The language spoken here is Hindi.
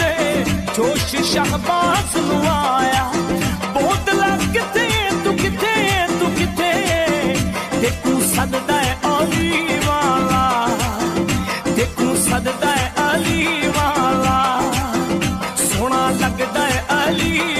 दे, जोश शाहबाज बोतला किथे तू किथे तू किथे? देखू सददा है अली वाला देखू सददा है अली वाला सोना लगदा है अली